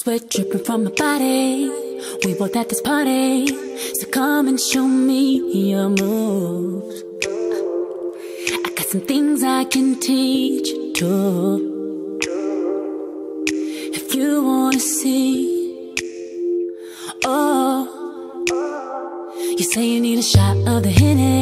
Sweat dripping from my body. We both at this party. So come and show me your moves. I got some things I can teach you too. If you wanna see. Oh. You say you need a shot of the Henny.